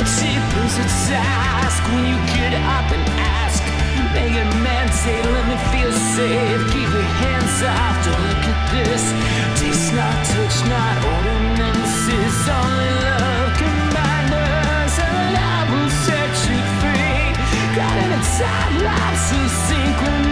It's a task when you get up and ask. Make a man say, let me feel safe. Keep your hands to look at this. Taste not, touch not, ordinances. Only love can bind us, and love will set you free. Time of synchronistic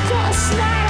all